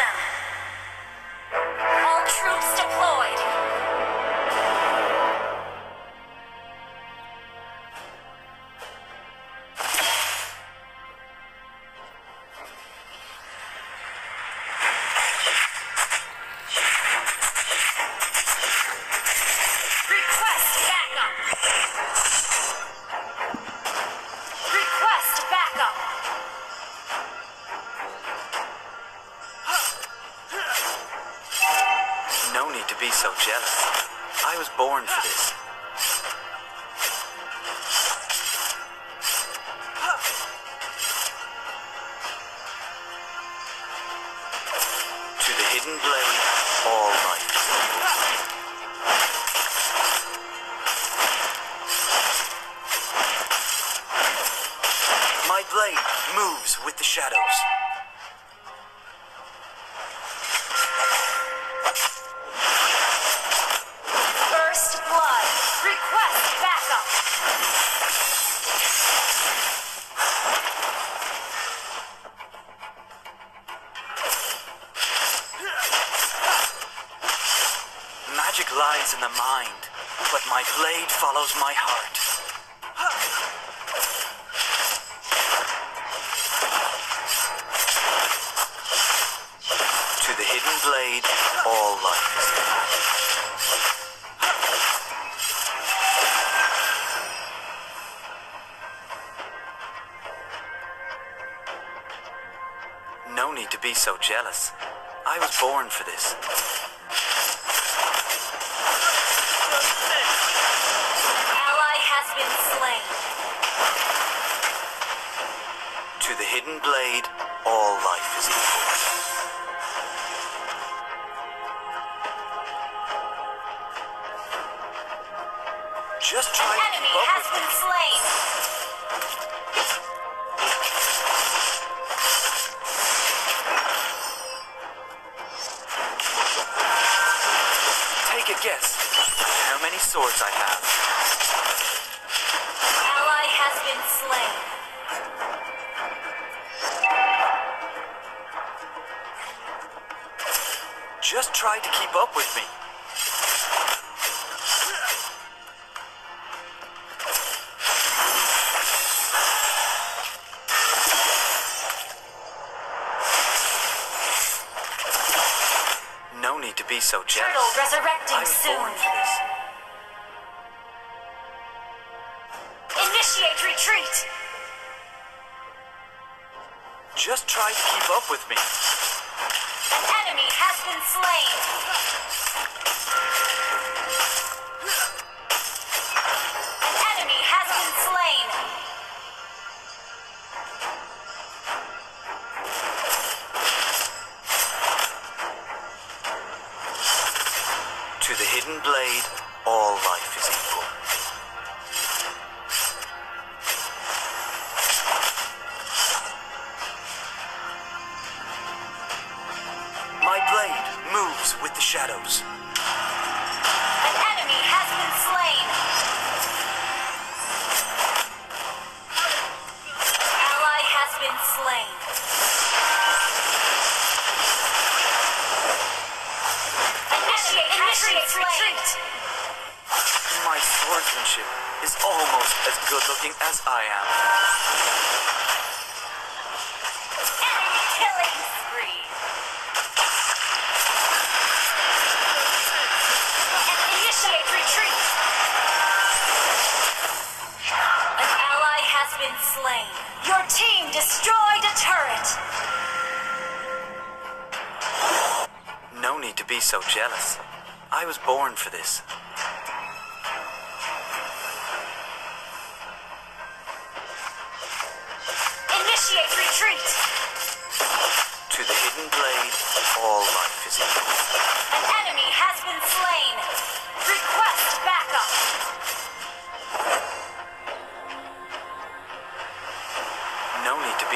FM. Jealous. I was born for this. To the hidden blade, all light. My blade moves with the shadows. Magic lies in the mind, but my blade follows my heart. To the hidden blade, all light. No need to be so jealous. I was born for this. Been slain. To the hidden blade, all life is equal. Just try to Enemy has been slain. Take a guess. How many swords I have? Been slain. Just try to keep up with me. No need to be so jealous. Turtle resurrecting I'm soon. Up with me. An enemy has been slain. Slain. Initiate, Initiate retreat. My swordsmanship is almost as good looking as I am. Slain. Your team destroyed a turret. No need to be so jealous. I was born for this. Initiate retreat. To the hidden blade, all life is equal. An enemy has been slain. Request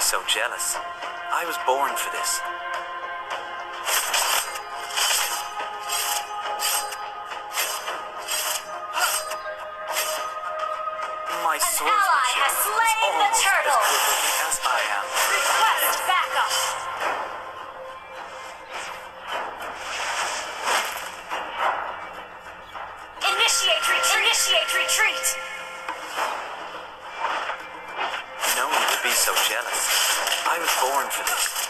so jealous. I was born for this. My ally has slain the turtle. As, as I am. Request backup. Initiate retreat. Initiate retreat. So jealous. I was born for this.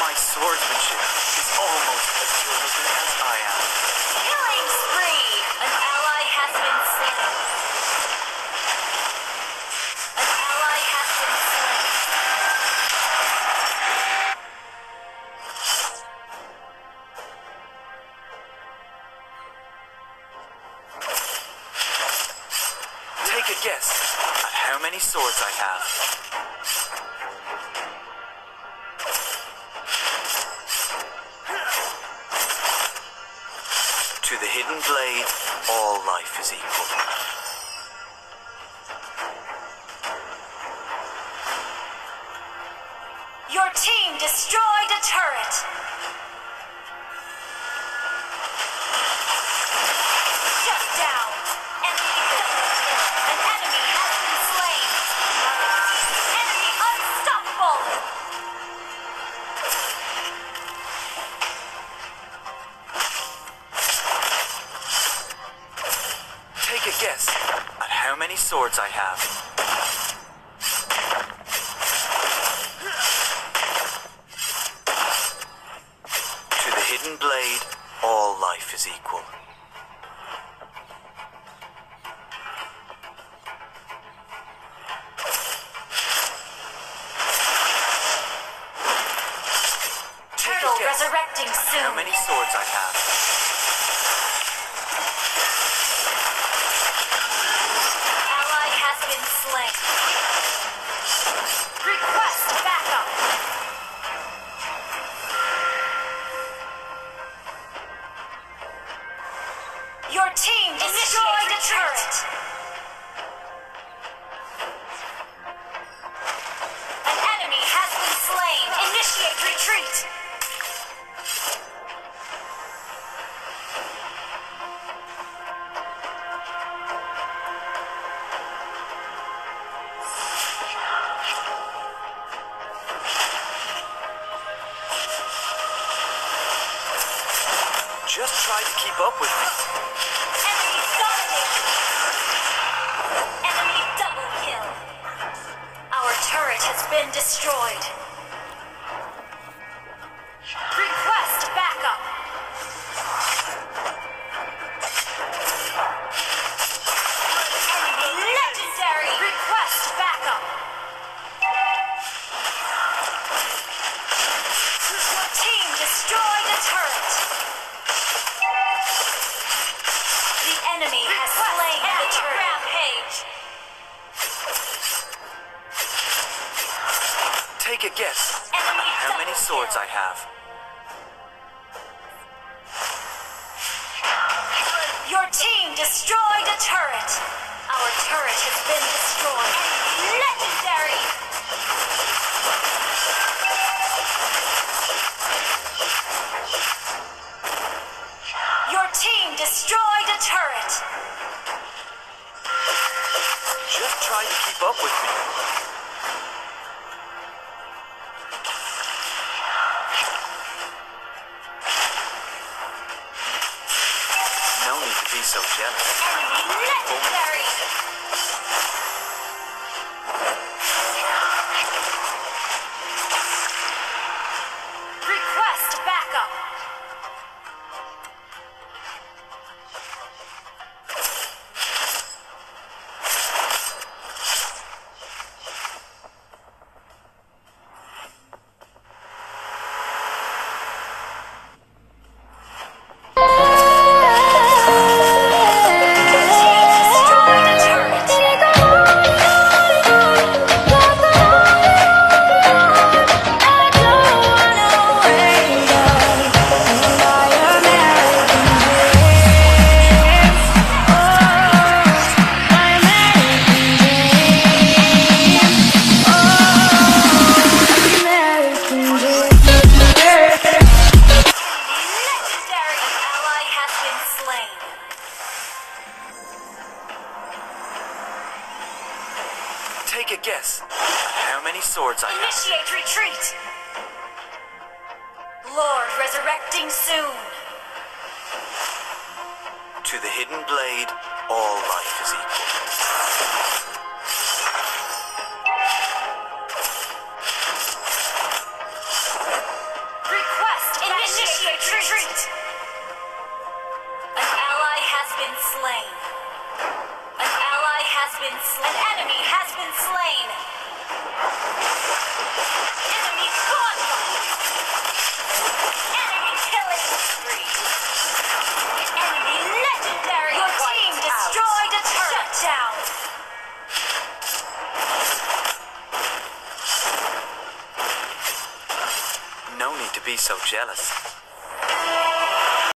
My swordsmanship is almost as good as I am. Many swords I have. To the hidden blade, all life is equal. Your team destroyed a turret. Guess at how many swords I have. To the hidden blade, all life is equal. Turtle resurrecting soon. how many swords I have. Been slain. Request backup. Your team destroyed a turret. Just try to keep up with me. Enemy dominated. Enemy double kill. Our turret has been destroyed. Guess how many swords. I have. Your team destroyed a turret. Our turret has been destroyed. So jealous. Enemy legendary. Guess how many swords I have. Initiate retreat. Lord resurrecting soon. To the hidden blade, all life is equal. So jealous.